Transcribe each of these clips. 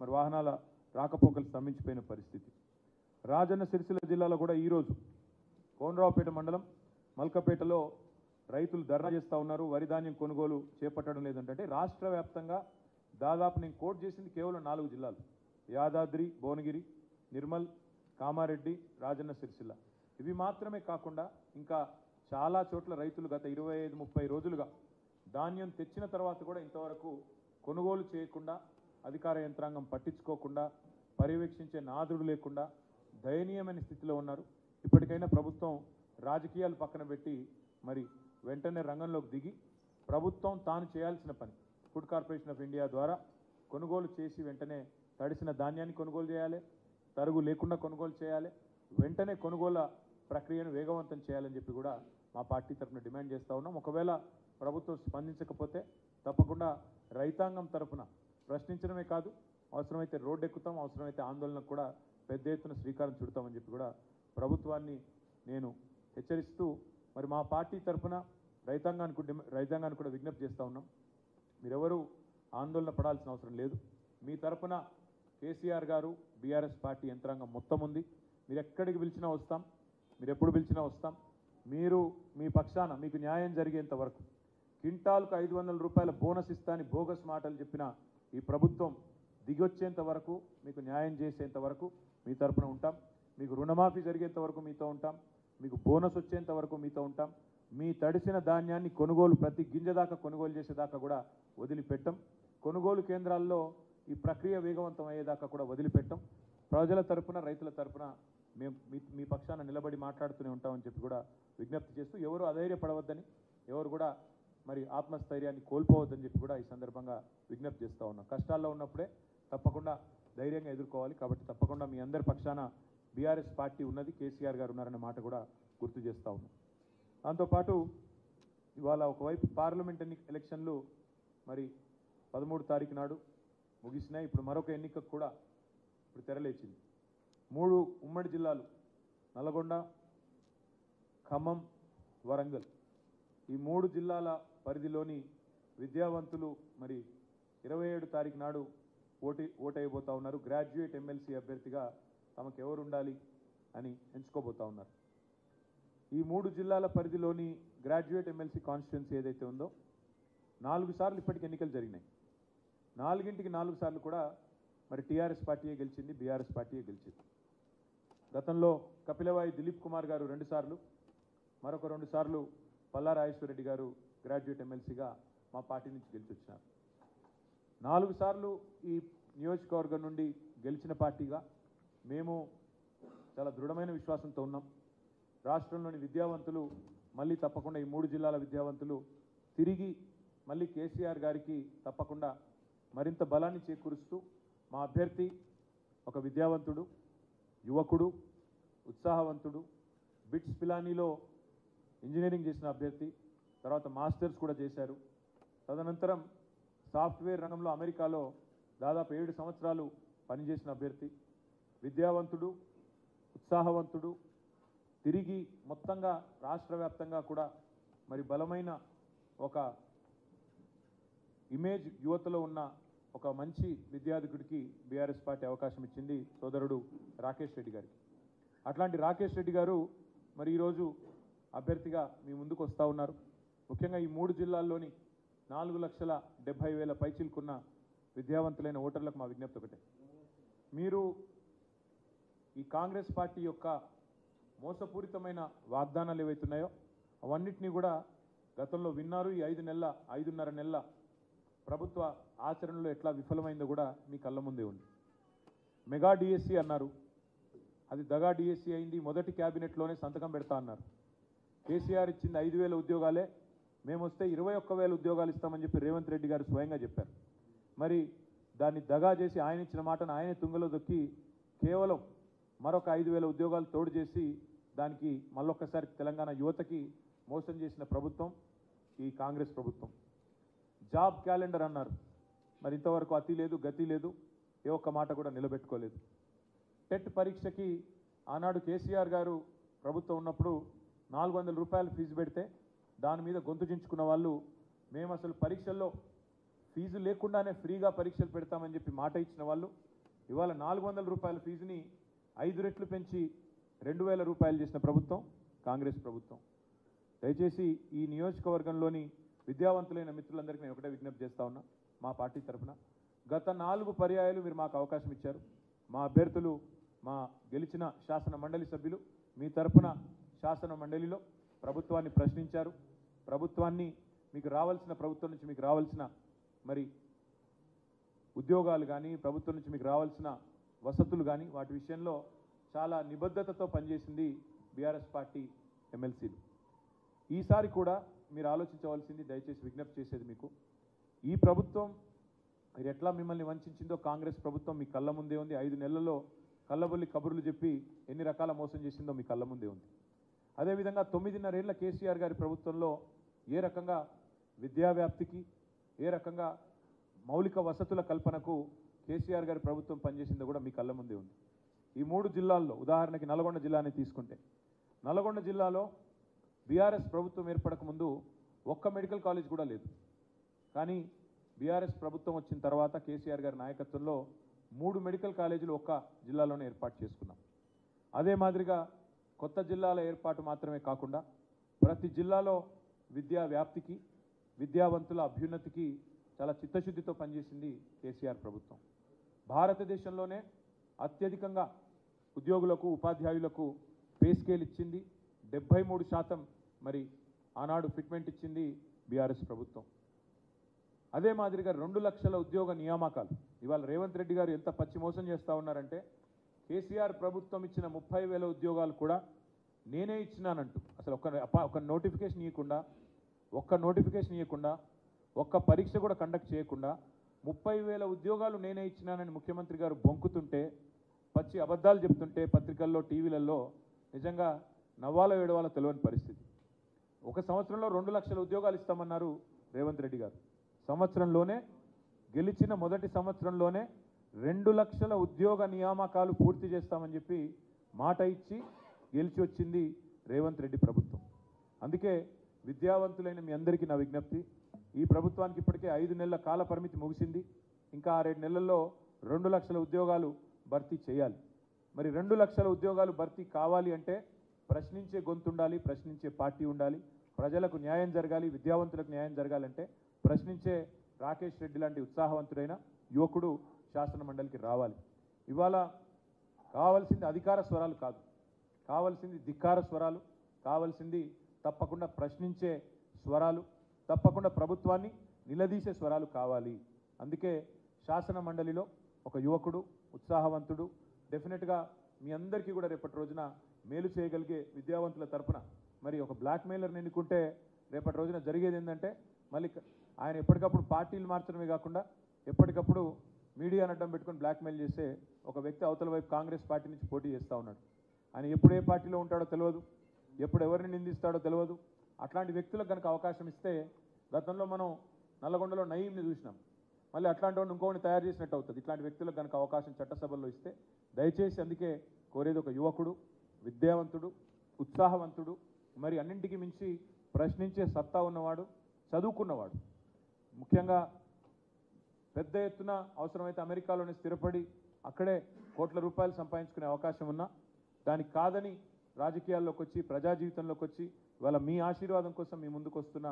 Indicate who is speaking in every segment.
Speaker 1: మరి వాహనాల రాకపోకలు స్తంభించిపోయిన పరిస్థితి. రాజన్న సిరిసిల్ల జిల్లాలో కూడా ఈరోజు కోనరావుపేట మండలం మల్కపేటలో రైతులు ధర్నా చేస్తూ ఉన్నారు. వరి ధాన్యం కొనుగోలు చేపట్టడం లేదంటే రాష్ట్ర వ్యాప్తంగా దాదాపు నేను కోట్ చేసింది కేవలం నాలుగు జిల్లాలు. యాదాద్రి భువనగిరి నిర్మల్ కామారెడ్డి రాజన్న సిరిసిల్ల. ఇవి మాత్రమే కాకుండా ఇంకా చాలా చోట్ల రైతులు గత ఇరవై ఐదు ముప్పై రోజులుగా ధాన్యం తెచ్చిన తర్వాత కూడా ఇంతవరకు కొనుగోలు చేయకుండా అధికార యంత్రాంగం పట్టించుకోకుండా పర్యవేక్షించే నాదుడు లేకుండా దయనీయమైన స్థితిలో ఉన్నారు. ఇప్పటికైనా ప్రభుత్వం రాజకీయాలు పక్కన పెట్టి మరి వెంటనే రంగంలోకి దిగి ప్రభుత్వం తాను చేయాల్సిన పని. ఫుడ్ కార్పొరేషన్ ఆఫ్ ఇండియా ద్వారా కొనుగోలు చేసి వెంటనే తడిసిన ధాన్యాన్ని కొనుగోలు చేయాలి తరుగు లేకుండా కొనుగోలు చేయాలి వెంటనే కొనుగోలు ప్రక్రియను వేగవంతం చేయాలని చెప్పి కూడా మా పార్టీ తరఫున డిమాండ్ చేస్తూ ఉన్నాం. ఒకవేళ ప్రభుత్వం స్పందించకపోతే తప్పకుండా రైతాంగం తరఫున ప్రశ్నించడమే కాదు అవసరమైతే రోడ్డు ఎక్కుతాం అవసరమైతే ఆందోళనకు కూడా పెద్ద ఎత్తున శ్రీకారం చుడతామని చెప్పి కూడా ప్రభుత్వాన్ని నేను హెచ్చరిస్తూ మరి మా పార్టీ తరఫున రైతాంగానికి రైతాంగాన్ని కూడా విజ్ఞప్తి చేస్తూ ఉన్నాం. మీరెవరూ ఆందోళన పడాల్సిన అవసరం లేదు. మీ తరపున కేసీఆర్ గారు బీఆర్ఎస్ పార్టీ యంత్రాంగం మొత్తం ఉంది. మీరు ఎక్కడికి పిలిచినా వస్తాం మీరు ఎప్పుడు పిలిచినా వస్తాం. మీరు మీ పక్షాన మీకు న్యాయం జరిగేంత వరకు క్వింటాల్కు ఐదు వందల రూపాయల బోనస్ ఇస్తా అని బోగస్ మాటలు చెప్పిన ఈ ప్రభుత్వం దిగొచ్చేంత వరకు మీకు న్యాయం చేసేంత వరకు మీ తరపున ఉంటాం. మీకు రుణమాఫీ జరిగేంత వరకు మీతో ఉంటాం. మీకు బోనస్ వచ్చేంత వరకు మీతో ఉంటాం. మీ తడిసిన ధాన్యాన్ని కొనుగోలు ప్రతి గింజ దాకా కొనుగోలు చేసేదాకా కూడా వదిలిపెట్టం. కొనుగోలు కేంద్రాల్లో ఈ ప్రక్రియ వేగవంతం అయ్యేదాకా కూడా వదిలిపెట్టం. ప్రజల తరపున రైతుల తరపున మేము మీ మీ పక్షాన నిలబడి మాట్లాడుతూనే ఉంటామని చెప్పి కూడా విజ్ఞప్తి చేస్తూ ఎవరు అధైర్యపడవద్దని ఎవరు కూడా మరి ఆత్మస్థైర్యాన్ని కోల్పోవద్దని చెప్పి కూడా ఈ సందర్భంగా విజ్ఞప్తి చేస్తూ ఉన్నాం. కష్టాల్లో ఉన్నప్పుడే తప్పకుండా ధైర్యంగా ఎదుర్కోవాలి. కాబట్టి తప్పకుండా మీ అందరి పక్షాన బీఆర్ఎస్ పార్టీ ఉన్నది కేసీఆర్ గారు ఉన్నారనే మాట కూడా గుర్తు చేస్తూ ఉన్నాం. దాంతోపాటు ఇవాళ ఒకవైపు పార్లమెంట్ ఎన్ని ఎలక్షన్లు మరి పదమూడు తారీఖు నాడు ముగిసినాయి. ఇప్పుడు మరొక ఎన్నికకు కూడా ఇప్పుడు తెరలేచింది. మూడు ఉమ్మడి జిల్లాలు నల్గొండ ఖమ్మం వరంగల్. ఈ మూడు జిల్లాల పరిధిలోని విద్యావంతులు మరి ఇరవై ఏడు తారీఖు నాడు ఓటి ఓటైపోతా ఉన్నారు. గ్రాడ్యుయేట్ ఎమ్మెల్సీ అభ్యర్థిగా తమకు ఎవరు ఉండాలి అని ఎంచుకోబోతా ఉన్నారు. ఈ మూడు జిల్లాల పరిధిలోని గ్రాడ్యుయేట్ ఎమ్మెల్సీ కాన్స్టిట్యున్సీ ఏదైతే ఉందో నాలుగు సార్లు ఇప్పటికి ఎన్నికలు జరిగినాయి. నాలుగింటికి నాలుగు సార్లు కూడా మరి టీఆర్ఎస్ పార్టీయే గెలిచింది బీఆర్ఎస్ పార్టీయే గెలిచింది. గతంలో కపిలవాయి దిలీప్ కుమార్ గారు రెండుసార్లు మరొక రెండు సార్లు పల్లా రెడ్డి గారు గ్రాడ్యుయేట్ ఎమ్మెల్సీగా మా పార్టీ నుంచి గెలిచొచ్చినారు. నాలుగు సార్లు ఈ నియోజకవర్గం నుండి గెలిచిన పార్టీగా మేము చాలా దృఢమైన విశ్వాసంతో ఉన్నాం. రాష్ట్రంలోని విద్యావంతులు మళ్ళీ తప్పకుండా ఈ మూడు జిల్లాల విద్యావంతులు తిరిగి మళ్ళీ కేసీఆర్ గారికి తప్పకుండా మరింత బలాన్ని చేకూరుస్తూ మా అభ్యర్థి ఒక విద్యావంతుడు యువకుడు ఉత్సాహవంతుడు బిట్స్ పిలానీలో ఇంజనీరింగ్ చేసిన అభ్యర్థి తర్వాత మాస్టర్స్ కూడా చేశారు. తదనంతరం సాఫ్ట్వేర్ రంగంలో అమెరికాలో దాదాపు ఏడు సంవత్సరాలు పనిచేసిన అభ్యర్థి. విద్యావంతుడు ఉత్సాహవంతుడు తిరిగి మొత్తంగా రాష్ట్ర వ్యాప్తంగా కూడా మరి బలమైన ఒక ఇమేజ్ యువతలో ఉన్న ఒక మంచి విద్యార్థికుడికి బీఆర్ఎస్ పార్టీ అవకాశం ఇచ్చింది సోదరుడు రాకేష్ రెడ్డి గారికి. అట్లాంటి రాకేష్ రెడ్డి గారు మరి ఈరోజు అభ్యర్థిగా మీ ముందుకు వస్తూ ఉన్నారు. ముఖ్యంగా ఈ మూడు జిల్లాల్లోని నాలుగు లక్షల డెబ్బై వేల పైచిల్కున్న విద్యావంతులైన ఓటర్లకు మా విజ్ఞప్తి ఒకటే. మీరు ఈ కాంగ్రెస్ పార్టీ యొక్క మోసపూరితమైన వాగ్దానాలు ఏవైతున్నాయో అవన్నిటినీ కూడా గతంలో విన్నారు. ఈ ఐదు నెలల ఐదున్నర నెలల ప్రభుత్వ ఆచరణలో ఎట్లా విఫలమైందో కూడా మీ కళ్ళ ముందే ఉంది. మెగా డిఎస్సి అన్నారు. అది దగా డిఎస్సి అయింది. మొదటి క్యాబినెట్లోనే సంతకం పెడతా అన్నారు. కేసీఆర్ ఇచ్చింది ఐదు వేల ఉద్యోగాలే. మేము వస్తే ఇరవై ఒక్క వేల ఉద్యోగాలు ఇస్తామని చెప్పి రేవంత్ రెడ్డి గారు స్వయంగా చెప్పారు. మరి దాన్ని దగా చేసి ఆయన ఇచ్చిన మాటను ఆయనే తుంగలో దొక్కి కేవలం మరొక ఐదు వేల ఉద్యోగాలు తోడు చేసి దానికి మళ్ళొక్కసారి తెలంగాణ యువతకి మోసం చేసిన ప్రభుత్వం ఈ కాంగ్రెస్ ప్రభుత్వం. జాబ్ క్యాలెండర్ అన్నారు. మరి ఇంతవరకు అతి లేదు గతి లేదు ఏ ఒక్క మాట కూడా నిలబెట్టుకోలేదు. టెట్ పరీక్షకి ఆనాడు కేసీఆర్ గారు ప్రభుత్వం ఉన్నప్పుడు నాలుగు వందల రూపాయలు ఫీజు పెడితే దాని మీద గొంతు చించుకున్న వాళ్ళు మేము అసలు పరీక్షల్లో ఫీజు లేకుండానే ఫ్రీగా పరీక్షలు పెడతామని చెప్పి మాట ఇచ్చిన వాళ్ళు ఇవాళ నాలుగు వందల రూపాయల ఫీజుని ఐదు రెట్లు పెంచి రెండు వేల రూపాయలు చేసిన ప్రభుత్వం కాంగ్రెస్ ప్రభుత్వం. దయచేసి ఈ నియోజకవర్గంలోని విద్యావంతులైన మిత్రులందరికీ నేను ఒకటే విజ్ఞప్తి చేస్తా ఉన్నా మా పార్టీ తరఫున గత నాలుగు పర్యాయాలు మీరు మాకు అవకాశం ఇచ్చారు. మా అభ్యర్థులు మా గెలిచిన శాసన మండలి సభ్యులు మీ తరఫున శాసన మండలిలో ప్రభుత్వాన్ని ప్రశ్నించారు. ప్రభుత్వాన్ని మీకు రావాల్సిన ప్రభుత్వం నుంచి మీకు రావాల్సిన మరి ఉద్యోగాలు కానీ ప్రభుత్వం నుంచి మీకు రావాల్సిన వసతులు కానీ వాటి విషయంలో చాలా నిబద్ధతతో పనిచేసింది బీఆర్ఎస్ పార్టీ ఎమ్మెల్సీలు. ఈసారి కూడా మీరు ఆలోచించవలసింది దయచేసి విజ్ఞప్తి చేసేది మీకు. ఈ ప్రభుత్వం మీరు ఎట్లా మిమ్మల్ని వంచిందో కాంగ్రెస్ ప్రభుత్వం మీ కళ్ళ ముందే ఉంది. ఐదు నెలల్లో కళ్ళబొల్లి కబుర్లు చెప్పి ఎన్ని రకాల మోసం చేసిందో మీ కళ్ళ ముందే ఉంది. అదేవిధంగా తొమ్మిదిన్నరేళ్ళ కేసీఆర్ గారి ప్రభుత్వంలో ఏ రకంగా విద్యా వ్యాప్తికి ఏ రకంగా మౌలిక వసతుల కల్పనకు కేసీఆర్ గారి ప్రభుత్వం పనిచేసిందో కూడా మీ కళ్ళ ముందే ఉంది. ఈ మూడు జిల్లాల్లో ఉదాహరణకి నల్గొండ జిల్లాని తీసుకుంటే నల్గొండ జిల్లాలో బీఆర్ఎస్ ప్రభుత్వం ఏర్పడక ముందు ఒక్క మెడికల్ కాలేజ్ కూడా లేదు. కానీ బీఆర్ఎస్ ప్రభుత్వం వచ్చిన తర్వాత కేసీఆర్ గారి నాయకత్వంలో మూడు మెడికల్ కాలేజీలు ఒక్క జిల్లాలోనే ఏర్పాటు చేసుకున్నాం. అదే మాదిరిగా కొత్త జిల్లాల ఏర్పాటు మాత్రమే కాకుండా ప్రతి జిల్లాలో విద్యా వ్యాప్తికి విద్యావంతుల అభ్యున్నతికి చాలా చిత్తశుద్ధితో పనిచేసింది కేసీఆర్ ప్రభుత్వం. భారతదేశంలోనే అత్యధికంగా ఉద్యోగులకు ఉపాధ్యాయులకు పే స్కేల్ ఇచ్చింది డెబ్బై మూడు శాతం మరి ఆనాడు ఫిట్మెంట్ ఇచ్చింది బీఆర్ఎస్ ప్రభుత్వం. అదే మాదిరిగా రెండు లక్షల ఉద్యోగ నియామకాలు. ఇవాళ రేవంత్ రెడ్డి గారు ఎంత పచ్చి మోసం చేస్తూ ఉన్నారంటే కేసీఆర్ ప్రభుత్వం ఇచ్చిన ముప్పై వేల ఉద్యోగాలు కూడా నేనే ఇచ్చినానంటూ. అసలు ఒక ఒక నోటిఫికేషన్ ఇవ్వకుండా ఒక్క నోటిఫికేషన్ ఇవ్వకుండా ఒక్క పరీక్ష కూడా కండక్ట్ చేయకుండా ముప్పై వేల ఉద్యోగాలు నేనే ఇచ్చినానని ముఖ్యమంత్రి గారు బొంకుతుంటే పచ్చి అబద్ధాలు చెప్తుంటే పత్రికల్లో టీవీలలో నిజంగా నవ్వాలో ఏడవాలో తెలియని పరిస్థితి. ఒక సంవత్సరంలో రెండు లక్షల ఉద్యోగాలు ఇస్తామన్నారు రేవంత్ రెడ్డి గారు. సంవత్సరంలోనే గెలిచిన మొదటి సంవత్సరంలోనే రెండు లక్షల ఉద్యోగ నియామకాలు పూర్తి చేస్తామని చెప్పి మాట ఇచ్చి గెలిచి వచ్చింది రేవంత్ రెడ్డి ప్రభుత్వం. అందుకే విద్యావంతులైన మీ అందరికీ నా విజ్ఞప్తి. ఈ ప్రభుత్వానికి ఇప్పటికే ఐదు నెలల కాల పరిమితి ముగిసింది. ఇంకా ఆరేడు నెలల్లో రెండు లక్షల ఉద్యోగాలు భర్తీ చేయాలి. మరి రెండు లక్షల ఉద్యోగాలు భర్తీ కావాలి అంటే ప్రశ్నించే గొంతు ఉండాలి ప్రశ్నించే పార్టీ ఉండాలి ప్రజలకు న్యాయం జరగాలి విద్యావంతులకు న్యాయం జరగాలంటే ప్రశ్నించే రాకేష్ రెడ్డి లాంటి ఉత్సాహవంతుడైన యువకుడు శాసన మండలికి రావాలి. ఇవాళ కావాల్సింది అధికార స్వరాలు కాదు. కావాల్సింది ధిక్కార స్వరాలు కావాల్సింది తప్పకుండా ప్రశ్నించే స్వరాలు తప్పకుండా ప్రభుత్వాన్ని నిలదీసే స్వరాలు కావాలి. అందుకే శాసన మండలిలో ఒక యువకుడు ఉత్సాహవంతుడు డెఫినెట్గా మీ అందరికీ కూడా రేపటి రోజున మేలు చేయగలిగే విద్యావంతుల తరపున మరి ఒక బ్లాక్ మెయిలర్ని ఎన్నుకుంటే రేపటి రోజున జరిగేది ఏంటంటే మళ్ళీ ఆయన ఎప్పటికప్పుడు పార్టీలు మార్చడమే కాకుండా ఎప్పటికప్పుడు మీడియాను అడ్డం పెట్టుకొని బ్లాక్మెయిల్ చేసే ఒక వ్యక్తి అవతల వైపు కాంగ్రెస్ పార్టీ నుంచి పోటీ చేస్తూ ఉన్నాడు. ఆయన ఎప్పుడు ఏ పార్టీలో ఉంటాడో తెలియదు ఎప్పుడు ఎవరిని నిందిస్తాడో తెలియదు. అట్లాంటి వ్యక్తులకు కనుక అవకాశం ఇస్తే గతంలో మనం నల్లగొండలో నయీంని చూసినాం. మళ్ళీ అట్లాంటి వాడిని ఇంకోని తయారు చేసినట్టు అవుతుంది. ఇట్లాంటి వ్యక్తులకు కనుక అవకాశం చట్టసభల్లో ఇస్తే దయచేసి అందుకే కోరేది ఒక యువకుడు విద్యావంతుడు ఉత్సాహవంతుడు మరి అన్నింటికి మించి ప్రశ్నించే సత్తా ఉన్నవాడు చదువుకున్నవాడు. ముఖ్యంగా పెద్ద ఎత్తున అవసరమైతే అమెరికాలోనే స్థిరపడి అక్కడే కోట్ల రూపాయలు సంపాదించుకునే అవకాశం ఉన్నా దానికి కాదని రాజకీయాల్లోకి వచ్చి ప్రజా జీవితంలోకి వచ్చి ఇవాళ మీ ఆశీర్వాదం కోసం మీ ముందుకు వస్తున్న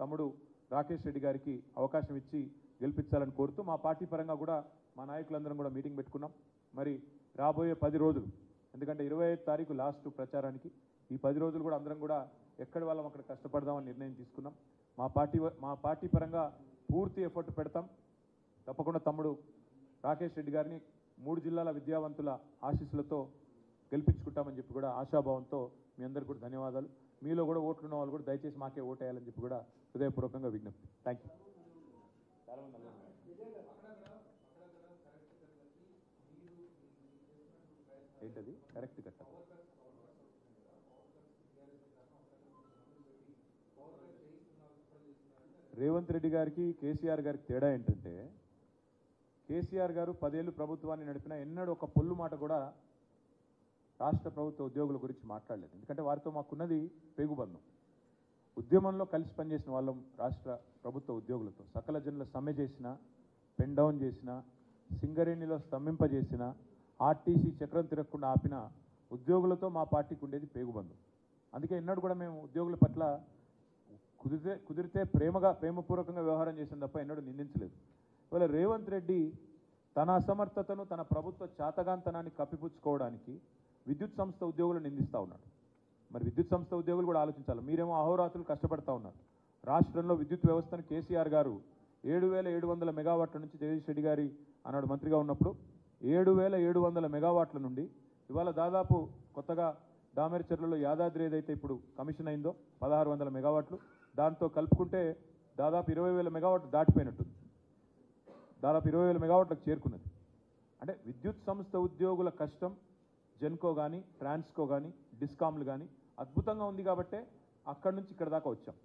Speaker 1: తమ్ముడు రాకేష్ రెడ్డి గారికి అవకాశం ఇచ్చి గెలిపించాలని కోరుతూ మా పార్టీ పరంగా కూడా మా నాయకులందరం కూడా మీటింగ్ పెట్టుకున్నాం. మరి రాబోయే పది రోజులు ఎందుకంటే ఇరవై ఐదు తారీఖు లాస్ట్ ప్రచారానికి ఈ పది రోజులు కూడా అందరం కూడా ఎక్కడి వాళ్ళం అక్కడ కష్టపడదామని నిర్ణయం తీసుకున్నాం. మా పార్టీ మా పార్టీ పరంగా పూర్తి ఎఫర్ట్ పెడతాం. తప్పకుండా తమ్ముడు రాకేష్ రెడ్డి గారిని మూడు జిల్లాల విద్యావంతుల ఆశీస్సులతో గెలిపించుకుంటామని చెప్పి కూడా ఆశాభావంతో మీ అందరికీ కూడా ధన్యవాదాలు. మీలో కూడా ఓట్లున్న వాళ్ళు కూడా దయచేసి మాకే ఓటేయాలని చెప్పి కూడా హృదయపూర్వకంగా విజ్ఞప్తి. థ్యాంక్ యూ ఏంటది? కరెక్ట్ కట్ట రేవంత్ రెడ్డి గారికి కేసీఆర్ గారికి తేడా ఏంటంటే కేసీఆర్ గారు పదేళ్ళు ప్రభుత్వాన్ని నడిపిన ఎన్నడూ ఒక పొల్లు మాట కూడా రాష్ట్ర ప్రభుత్వ ఉద్యోగుల గురించి మాట్లాడలేదు. ఎందుకంటే వారితో మాకున్నది పేగుబంధం. ఉద్యమంలో కలిసి పనిచేసిన వాళ్ళం రాష్ట్ర ప్రభుత్వ ఉద్యోగులతో. సకల జనుల సమ్మె చేసిన పెన్ డౌన్ చేసిన సింగరేణిలో స్తంభింపజేసిన ఆర్టీసీ చక్రం తిరగకుండా ఆపిన ఉద్యోగులతో మా పార్టీకి ఉండేది పేగుబంధం. అందుకే ఎన్నడూ కూడా మేము ఉద్యోగుల పట్ల కుదిరితే కుదిరితే ప్రేమగా ప్రేమపూర్వకంగా వ్యవహారం చేసిన తప్ప ఎన్నడూ నిందించలేదు. ఇవాళ రేవంత్ రెడ్డి తన అసమర్థతను తన ప్రభుత్వ చాతగాంతనాన్ని కప్పిపుచ్చుకోవడానికి విద్యుత్ సంస్థ ఉద్యోగులు నిందిస్తూ ఉన్నాడు. మరి విద్యుత్ సంస్థ ఉద్యోగులు కూడా ఆలోచించాలి. మీరేమో అహోరాత్రులు కష్టపడతా ఉన్నారు. రాష్ట్రంలో విద్యుత్ వ్యవస్థను కేసీఆర్ గారు ఏడు వేల ఏడు వందల మెగావాట్ల నుంచి జగదీష్ రెడ్డి గారి అన్నాడు మంత్రిగా ఉన్నప్పుడు ఏడు వేల ఏడు వందల మెగావాట్ల నుండి ఇవాళ దాదాపు కొత్తగా దామెరచర్లలో యాదాద్రి ఏదైతే ఇప్పుడు కమిషన్ అయిందో పదహారు వందల మెగావాట్లు దాంతో కలుపుకుంటే దాదాపు ఇరవై వేల మెగావాట్లు దాటిపోయినట్టు దాదాపు ఇరవై వేల మెగావాట్లకు చేరుకున్నది. అంటే విద్యుత్ సంస్థ ఉద్యోగుల కష్టం జెన్కో కానీ ట్రాన్స్కో కానీ డిస్కామ్లు కానీ అద్భుతంగా ఉంది కాబట్టే అక్కడి నుంచి ఇక్కడ దాకా వచ్చాం.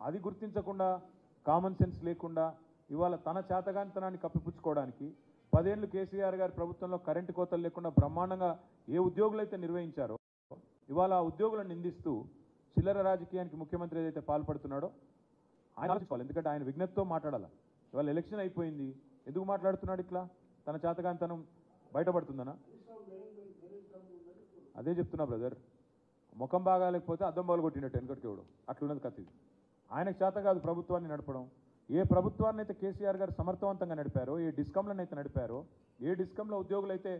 Speaker 1: అది గుర్తించకుండా కామన్ సెన్స్ లేకుండా ఇవాళ తన చేతగానితనాన్ని కప్పిపుచ్చుకోవడానికి పదేళ్ళు కేసీఆర్ గారి ప్రభుత్వంలో కరెంటు కోతలు లేకుండా బ్రహ్మాండంగా ఏ ఉద్యోగులైతే నిర్వహించారో ఇవాళ ఆ ఉద్యోగులను నిందిస్తూ చిల్లర రాజకీయానికి ముఖ్యమంత్రి ఏదైతే పాల్పడుతున్నాడో ఆయన ఆలోచించుకోవాలి. ఎందుకంటే ఆయన విజ్ఞతతో మాట్లాడాలి? ఇవాళ ఎలక్షన్ అయిపోయింది. ఎందుకు మాట్లాడుతున్నాడు ఇట్లా? తన చేతగాంతనం బయటపడుతుందనా? అదే చెప్తున్నా బ్రదర్ ముఖం బాగాలేకపోతే అద్దం బాలు కొట్టినట్టు వెనకటికి ఎవడు. అట్లున్నది కథ ఇది. ఆయనకు చేత కాదు ప్రభుత్వాన్ని నడపడం. ఏ ప్రభుత్వాన్ని అయితే కేసీఆర్ గారు సమర్థవంతంగా నడిపారో ఏ డిస్కంలను అయితే నడిపారో ఏ డిస్కంలో ఉద్యోగులు అయితే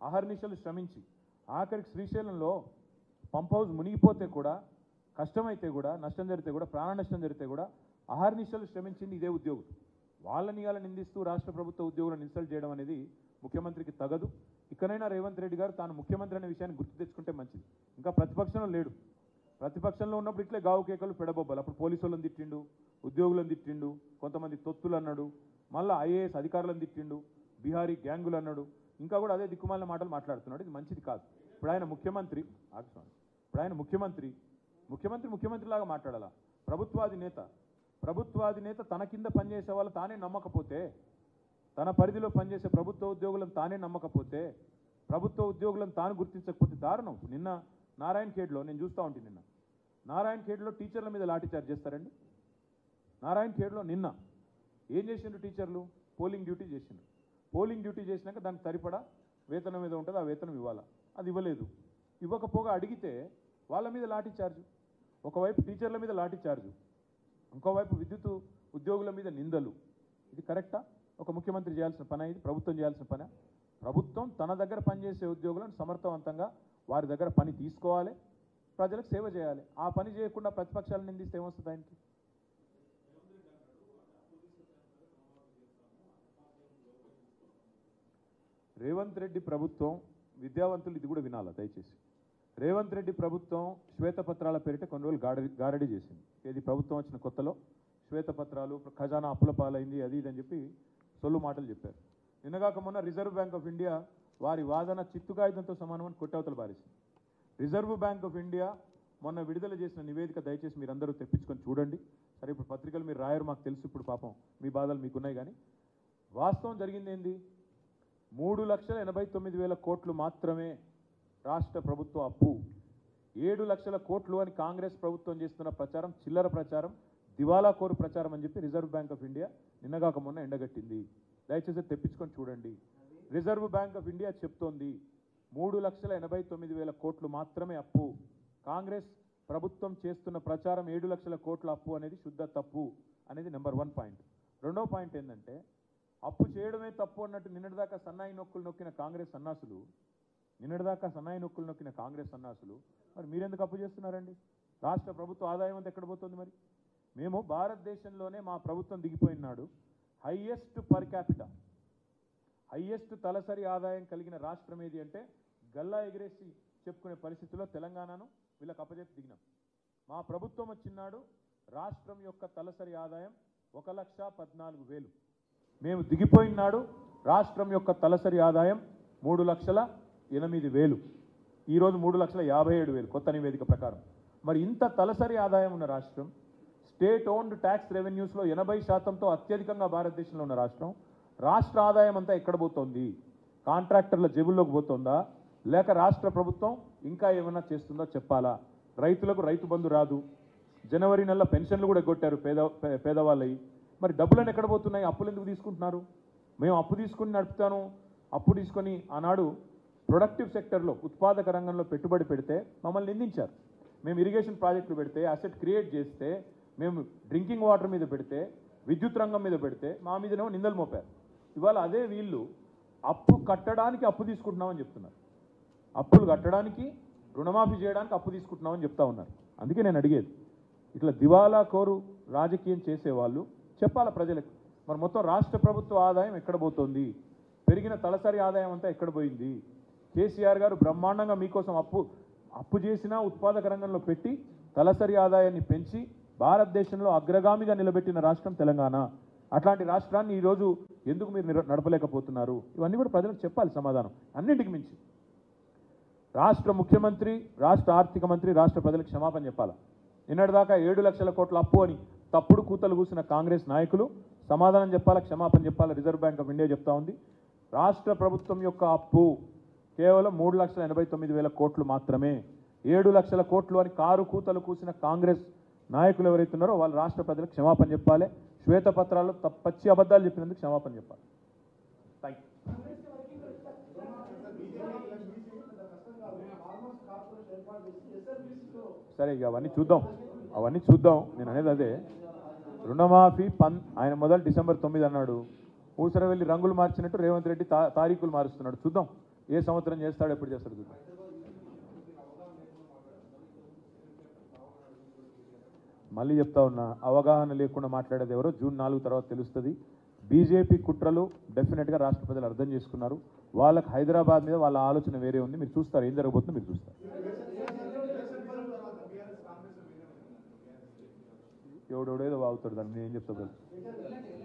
Speaker 1: అహర్నిశలు శ్రమించి ఆఖరికి శ్రీశైలంలో పంప్ హౌస్ మునిగిపోతే కూడా కష్టమైతే కూడా నష్టం జరిగితే కూడా ప్రాణ నష్టం జరిగితే కూడా అహర్నిశలు శ్రమించింది ఇదే ఉద్యోగులు. వాళ్ళని ఇవాళ నిందిస్తూ రాష్ట్ర ప్రభుత్వ ఉద్యోగులను ఇన్సల్ట్ చేయడం అనేది ముఖ్యమంత్రికి తగదు. ఇకనైనా రేవంత్ రెడ్డి గారు తాను ముఖ్యమంత్రి అనే విషయాన్ని గుర్తు తెచ్చుకుంటే మంచిది. ఇంకా ప్రతిపక్షంలో లేడు. ప్రతిపక్షంలో ఉన్నప్పుడు ఇట్లే గావు కేకలు పెడబొబ్బలు. అప్పుడు పోలీసులను తిట్టిండు ఉద్యోగులను తిట్టిండు కొంతమంది తొత్తులు అన్నాడు మళ్ళీ ఐఏఎస్ అధికారులను తిట్టిండు బీహారీ గ్యాంగులు అన్నాడు. ఇంకా కూడా అదే దిక్కుమాలిన మాటలు మాట్లాడుతున్నాడు. ఇది మంచిది కాదు. ఇప్పుడు ఆయన ముఖ్యమంత్రి ఇప్పుడు ఆయన ముఖ్యమంత్రి ముఖ్యమంత్రి ముఖ్యమంత్రిలాగా మాట్లాడాలా? ప్రభుత్వాధినేత ప్రభుత్వాధినేత తన కింద పనిచేసే వాళ్ళు తానే నమ్మకపోతే తన పరిధిలో పనిచేసే ప్రభుత్వ ఉద్యోగులను తానే నమ్మకపోతే ప్రభుత్వ ఉద్యోగులను తాను గుర్తించకపోతే దారుణం. నిన్న నారాయణ ఖేడ్లో నేను చూస్తూ ఉంటే నిన్న నారాయణ ఖేడ్లో టీచర్ల మీద లాఠీచార్జ్ చేస్తారండి? నారాయణ ఖేడ్లో నిన్న ఏం చేసిండ్రు టీచర్లు? పోలింగ్ డ్యూటీ చేసిండ్రు. పోలింగ్ డ్యూటీ చేసినాక దానికి సరిపడా వేతనం మీద ఉంటుంది ఆ వేతనం ఇవ్వాలా? అది ఇవ్వలేదు. ఇవ్వకపోగా అడిగితే వాళ్ళ మీద లాఠీ చార్జ్. ఒకవైపు టీచర్ల మీద లాఠీ చార్జ్. ఇంకోవైపు విద్యుత్ ఉద్యోగుల మీద నిందలు. ఇది కరెక్టా? ఒక ముఖ్యమంత్రి చేయాల్సిన పని ఇది? ప్రభుత్వం చేయాల్సిన పని? ప్రభుత్వం తన దగ్గర పనిచేసే ఉద్యోగులను సమర్థవంతంగా వారి దగ్గర పని తీసుకోవాలి. ప్రజలకు సేవ చేయాలి. ఆ పని చేయకుండా ప్రతిపక్షాలను నిందిస్తే ఏమొస్తుంది ఆయనకి? రేవంత్ రెడ్డి ప్రభుత్వం విద్యావంతులు ఇది కూడా వినాలా? దయచేసి. రేవంత్ రెడ్డి ప్రభుత్వం శ్వేతపత్రాల పేరిట కొన్ని రోజులు గాడి గారడీ చేసింది. ఇది ప్రభుత్వం వచ్చిన కొత్తలో శ్వేతపత్రాలు ఖజానా అప్పుల పాలైంది అది ఇది అని చెప్పి సొల్లు మాటలు చెప్పారు. నిన్నగాక మొన్న రిజర్వ్ బ్యాంక్ ఆఫ్ ఇండియా వారి వాదన చిత్తు సమానమని కొట్టవతలు బారేసింది. రిజర్వ్ బ్యాంక్ ఆఫ్ ఇండియా మొన్న విడుదల చేసిన నివేదిక దయచేసి మీరందరూ తెప్పించుకొని చూడండి. సరే ఇప్పుడు పత్రికలు మీరు రాయరు మాకు తెలుసు ఇప్పుడు పాపం మీ బాధలు మీకున్నాయి కానీ. వాస్తవం జరిగింది ఏంది? మూడు లక్షల ఎనభై తొమ్మిది వేల కోట్లు మాత్రమే రాష్ట్ర ప్రభుత్వ అప్పు. ఏడు లక్షల కోట్లు అని కాంగ్రెస్ ప్రభుత్వం చేస్తున్న ప్రచారం చిల్లర ప్రచారం దివాలా కోరు ప్రచారం అని చెప్పి రిజర్వ్ బ్యాంక్ ఆఫ్ ఇండియా నిన్నగాక మొన్న ఎండగట్టింది. దయచేసి తెప్పించుకొని చూడండి. రిజర్వ్ బ్యాంక్ ఆఫ్ ఇండియా చెప్తోంది మూడు లక్షల ఎనభై తొమ్మిది వేల కోట్లు మాత్రమే అప్పు. కాంగ్రెస్ ప్రభుత్వం చేస్తున్న ప్రచారం ఏడు లక్షల కోట్ల అప్పు అనేది శుద్ధ తప్పు అనేది నెంబర్ వన్ పాయింట్. రెండో పాయింట్ ఏంటంటే అప్పు చేయడమే తప్పు అన్నట్టు నిన్నటిదాకా సన్నాయి నొక్కులు నొక్కిన కాంగ్రెస్ సన్నాసులు నిన్నటిదాకా సన్నాయి నొక్కులు నొక్కిన కాంగ్రెస్ సన్నాసులు మరి మీరెందుకు అప్పు చేస్తున్నారండి? రాష్ట్ర ప్రభుత్వ ఆదాయం అంతా ఎక్కడ పోతుంది మరి? మేము భారతదేశంలోనే మా ప్రభుత్వం దిగిపోయినాడు హయ్యెస్ట్ పర్ క్యాపిటా హయ్యెస్ట్ తలసరి ఆదాయం కలిగిన రాష్ట్రం ఏది అంటే గల్లా ఎగిరేసి చెప్పుకునే పరిస్థితిలో తెలంగాణను వీళ్ళకి అప్పచెప్పి దిగినాం. మా ప్రభుత్వం వచ్చినాడు రాష్ట్రం యొక్క తలసరి ఆదాయం ఒక లక్ష పద్నాలుగు వేలు. మేము దిగిపోయినాడు రాష్ట్రం యొక్క తలసరి ఆదాయం మూడు లక్షల ఎనిమిది వేలు. ఈరోజు మూడు లక్షల యాభై ఏడు వేలు కొత్త నివేదిక ప్రకారం. మరి ఇంత తలసరి ఆదాయం ఉన్న రాష్ట్రం స్టేట్ ఓన్డ్ ట్యాక్స్ రెవెన్యూస్లో ఎనభై శాతంతో అత్యధికంగా భారతదేశంలో ఉన్న రాష్ట్రం రాష్ట్ర ఆదాయం అంతా ఎక్కడ పోతోంది? కాంట్రాక్టర్ల జేబుల్లోకి పోతుందా? లేక రాష్ట్ర ప్రభుత్వం ఇంకా ఏమైనా చేస్తుందో చెప్పాలా? రైతులకు రైతు బంధు రాదు. జనవరి నెల పెన్షన్లు కూడా కొట్టారు పేద పేదవాళ్ళవి మరి డబ్బులను ఎక్కడ పోతున్నాయి? అప్పులు ఎందుకు తీసుకుంటున్నారు? మేము అప్పు తీసుకుని నడుపుతాను. అప్పు తీసుకొని ఆనాడు ప్రొడక్టివ్ సెక్టర్లో ఉత్పాదక రంగంలో పెట్టుబడి పెడితే మమ్మల్ని నిందించారు. మేము ఇరిగేషన్ ప్రాజెక్టులు పెడితే అసెట్ క్రియేట్ చేస్తే మేము డ్రింకింగ్ వాటర్ మీద పెడితే విద్యుత్ రంగం మీద పెడితే మా మీదనేమో నిందలు మోపారు. ఇవాళ అదే వీళ్ళు అప్పు కట్టడానికి అప్పు తీసుకుంటున్నామని చెప్తున్నారు. అప్పులు కట్టడానికి రుణమాఫీ చేయడానికి అప్పు తీసుకుంటున్నామని చెప్తా ఉన్నారు. అందుకే నేను అడిగేది ఇట్లా దివాలా కోరు రాజకీయం చేసేవాళ్ళు చెప్పాలా ప్రజలకు? మరి మొత్తం రాష్ట్ర ప్రభుత్వ ఆదాయం ఎక్కడ పోతుంది? పెరిగిన తలసరి ఆదాయం అంతా ఎక్కడ పోయింది? కేసీఆర్ గారు బ్రహ్మాండంగా మీకోసం అప్పు అప్పు చేసినా ఉత్పాదక రంగంలో పెట్టి తలసరి ఆదాయాన్ని పెంచి భారతదేశంలో అగ్రగామిగా నిలబెట్టిన రాష్ట్రం తెలంగాణ. అట్లాంటి రాష్ట్రాన్ని ఈరోజు ఎందుకు మీరు నడపలేకపోతున్నారు? ఇవన్నీ కూడా ప్రజలకు చెప్పాలి సమాధానం. అన్నింటికి మించి. రాష్ట్ర ముఖ్యమంత్రి రాష్ట్ర ఆర్థిక మంత్రి రాష్ట్ర ప్రజలకు క్షమాపణ చెప్పాలి? నిన్నటిదాకా ఏడు లక్షల కోట్ల అప్పు అని తప్పుడు కూతలు కూసిన కాంగ్రెస్ నాయకులు సమాధానం చెప్పాలా క్షమాపణ చెప్పాలా? రిజర్వ్ బ్యాంక్ ఆఫ్ ఇండియా చెప్తా ఉంది. రాష్ట్ర ప్రభుత్వం యొక్క అప్పు కేవలం మూడు లక్షల ఎనభై తొమ్మిది వేల కోట్లు మాత్రమే. ఏడు లక్షల కోట్లు అని కారు కూతలు కూసిన కాంగ్రెస్ నాయకులు ఎవరైతే ఉన్నారో వాళ్ళు రాష్ట్ర ప్రజలకు క్షమాపణ చెప్పాలి. శ్వేతపత్రాలు తప్ప- పచ్చి అబద్ధాలు చెప్పినందుకు క్షమాపణ చెప్పాలి. థ్యాంక్ యూ సరే ఇక అవన్నీ చూద్దాం. అవన్నీ చూద్దాం. నేను అనేది అదే. రుణమాఫీ పన్ ఆయన మొదలు డిసెంబర్ తొమ్మిది అన్నాడు. ఊసరవెల్లి రంగులు మార్చినట్టు రేవంత్ రెడ్డి తా తారీఖులు మారుస్తున్నాడు. చూద్దాం. ఏ సంవత్సరం చేస్తాడు ఎప్పుడు చేస్తాడు చూడు. మళ్ళీ చెప్తా ఉన్నా అవగాహన లేకుండా మాట్లాడేది ఎవరో జూన్ నాలుగు తర్వాత తెలుస్తుంది. బీజేపీ కుట్రలు డెఫినెట్గా రాష్ట్ర ప్రజలు అర్థం చేసుకున్నారు. వాళ్ళకి హైదరాబాద్ మీద వాళ్ళ ఆలోచన వేరే ఉంది. మీరు చూస్తారు ఏం జరగబోతుందో మీరు చూస్తారు. ఎవడెవడేదో వాగుతాడు దాన్ని నేను ఏం చెప్తా